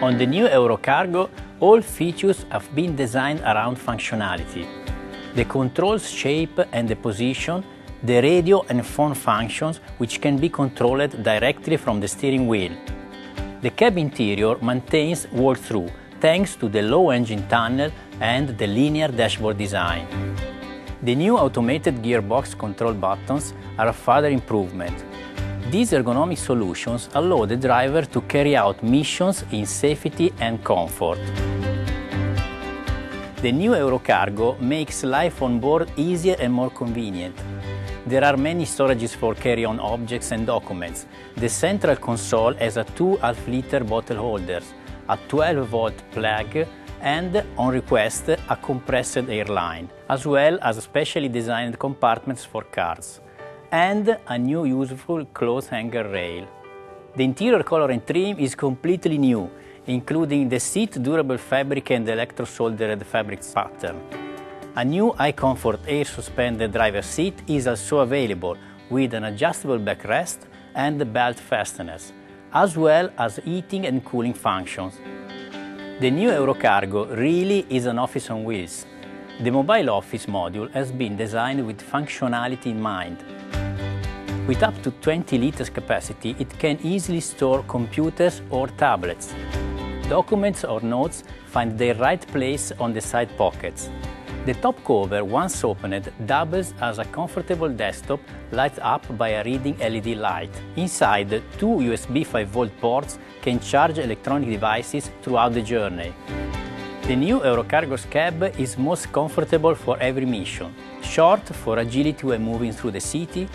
On the new Eurocargo, all features have been designed around functionality. The controls shape and the position, the radio and phone functions which can be controlled directly from the steering wheel. The cab interior maintains walk-through thanks to the low engine tunnel and the linear dashboard design. The new automated gearbox control buttons are a further improvement. These ergonomic solutions allow the driver to carry out missions in safety and comfort. The new Eurocargo makes life on board easier and more convenient. There are many storages for carry-on objects and documents. The central console has a two half-liter bottle holders, a 12-volt plug, and, on request, a compressed air line, as well as specially designed compartments for cards, and a new useful clothes hanger rail. The interior color and trim is completely new, including the seat durable fabric and electro-soldered fabric pattern. A new high comfort air suspended driver seat is also available with an adjustable backrest and belt fasteners, as well as heating and cooling functions. The new Eurocargo really is an office on wheels. The mobile office module has been designed with functionality in mind. With up to 20 liters capacity, it can easily store computers or tablets. Documents or notes find their right place on the side pockets. The top cover, once opened, doubles as a comfortable desktop lighted up by a reading LED light. Inside, two USB 5V ports can charge electronic devices throughout the journey. The new Eurocargo's cab is most comfortable for every mission. Short for agility when moving through the city,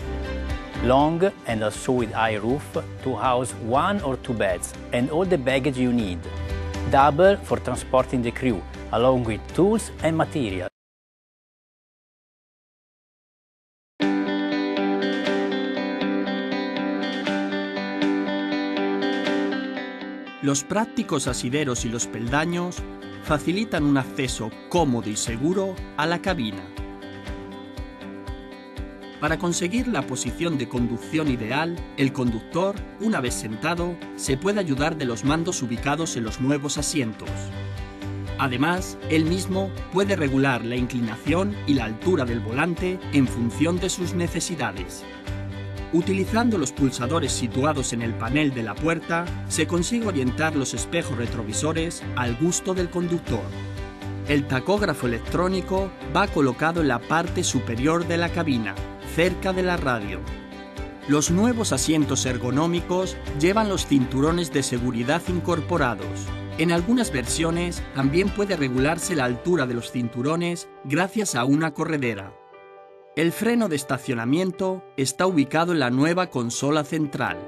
long and also with high roof to house one or two beds and all the baggage you need. Double for transporting the crew, along with tools and material. Los prácticos asideros y los peldaños facilitan un acceso cómodo y seguro a la cabina. Para conseguir la posición de conducción ideal, el conductor, una vez sentado, se puede ayudar de los mandos ubicados en los nuevos asientos. Además, él mismo puede regular la inclinación y la altura del volante en función de sus necesidades. Utilizando los pulsadores situados en el panel de la puerta, se consigue orientar los espejos retrovisores al gusto del conductor. El tacógrafo electrónico va colocado en la parte superior de la cabina, cerca de la radio. Los nuevos asientos ergonómicos llevan los cinturones de seguridad incorporados. En algunas versiones también puede regularse la altura de los cinturones gracias a una corredera. El freno de estacionamiento está ubicado en la nueva consola central.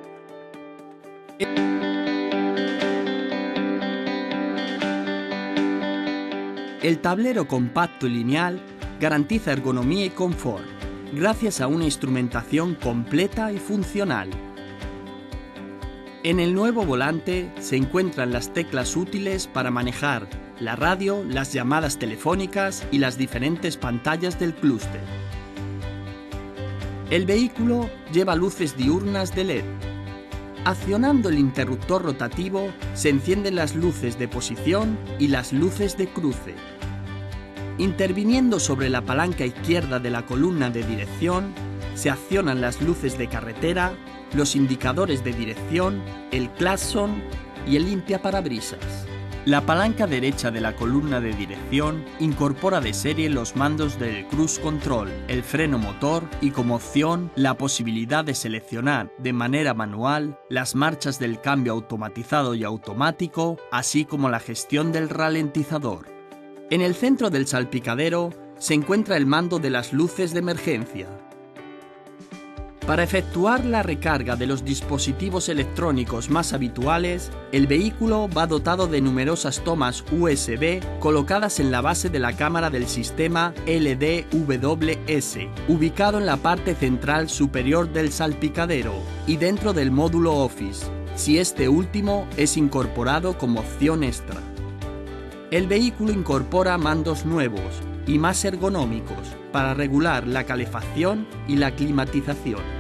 El tablero compacto y lineal garantiza ergonomía y confort, gracias a una instrumentación completa y funcional. En el nuevo volante se encuentran las teclas útiles para manejar la radio, las llamadas telefónicas y las diferentes pantallas del clúster. El vehículo lleva luces diurnas de LED. Accionando el interruptor rotativo se encienden las luces de posición y las luces de cruce. Interviniendo sobre la palanca izquierda de la columna de dirección, se accionan las luces de carretera, los indicadores de dirección, el claxon y el limpia parabrisas. La palanca derecha de la columna de dirección incorpora de serie los mandos del cruise control, el freno motor y como opción la posibilidad de seleccionar de manera manual las marchas del cambio automatizado y automático, así como la gestión del ralentizador. En el centro del salpicadero se encuentra el mando de las luces de emergencia, para efectuar la recarga de los dispositivos electrónicos más habituales, el vehículo va dotado de numerosas tomas USB colocadas en la base de la cámara del sistema LDWS, ubicado en la parte central superior del salpicadero y dentro del módulo Office, si este último es incorporado como opción extra. El vehículo incorpora mandos nuevos y más ergonómicos para regular la calefacción y la climatización.